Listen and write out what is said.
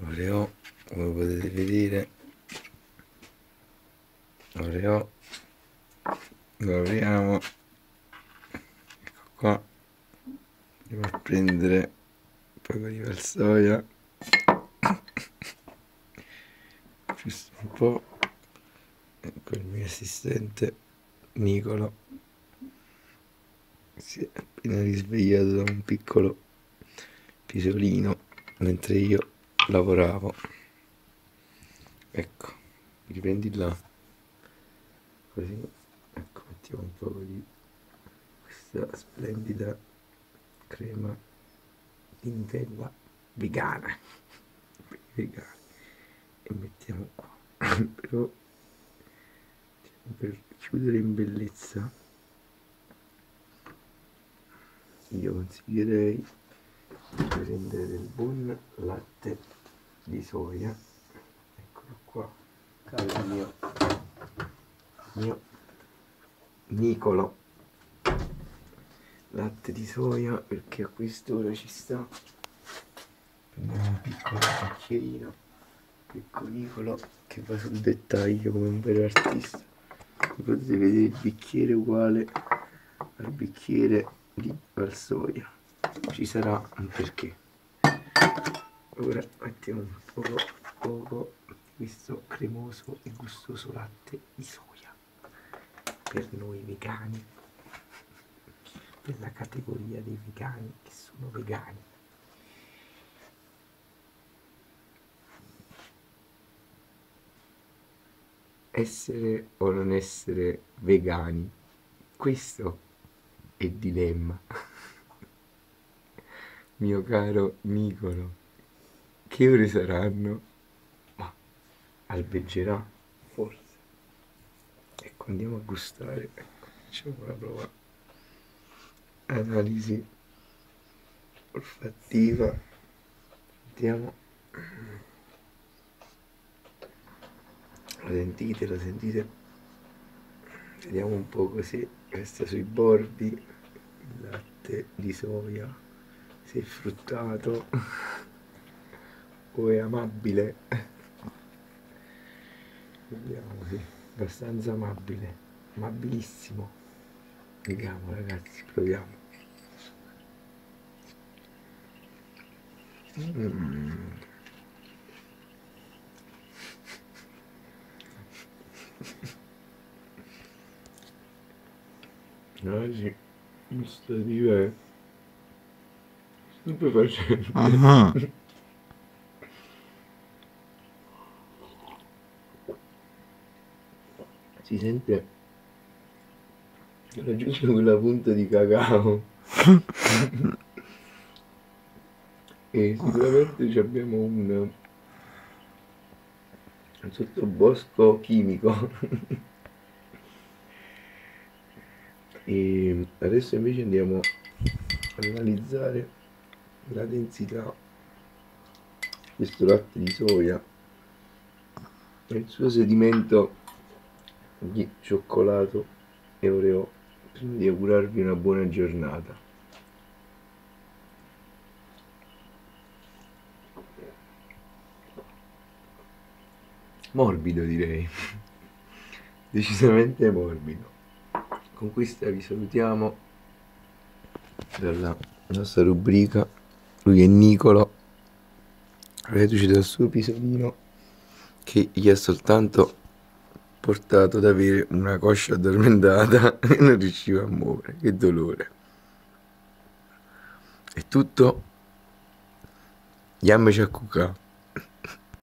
Oreo come potete vedere Oreo lo apriamo ecco qua andiamo a prendere un po' di valsoia giusto un po' ecco il mio assistente Nicolo si è appena risvegliato da un piccolo pisolino mentre io lavoravo. Ecco riprendi là. Così ecco mettiamo un po' di questa splendida crema di Nutella vegana. Vegana. E mettiamo qua. Però per chiudere in bellezza io consiglierei prendere del buon latte di soia. Eccolo qua. Caro mio mio Nicolo. Latte di soia perché a quest'ora ci sta. Prendiamo un piccolo bicchierino piccolicolo che va sul dettaglio come un vero artista. Potete vedere il bicchiere uguale al bicchiere di valsoia ci sarà un perché. Ora mettiamo un poco, poco questo cremoso e gustoso latte di soia per noi vegani. Per la categoria dei vegani che sono vegani. Essere o non essere vegani? Questo è il dilemma mio caro Nicolo, che ore saranno? Ma albeggerà, forse. Ecco, andiamo a gustare. Ecco, facciamo una prova. Analisi olfattiva. Vediamo. La sentite, la sentite? Vediamo un po' così. Resta sui bordi il latte di soia se fruttato. O è amabile. Vediamo sì abbastanza amabile. Amabilissimo. Vediamo ragazzi proviamo. Mm. oggi gustativa è stupefacente. Uh-huh. si sente raggiunge quella punta di cacao e sicuramente abbiamo un, un sottobosco chimico e adesso invece andiamo a analizzare la densità questo latte di soia e il suo sedimento di cioccolato e oreo prima di augurarvi una buona giornata. Morbido direi. Decisamente morbido. Con questa vi salutiamo dalla nostra rubrica lui è Nicolo, reduce dal suo pisolino che gli ha soltanto portato ad avere una coscia addormentata e non riusciva a muovere. Che dolore. È tutto. Yam Shakuka.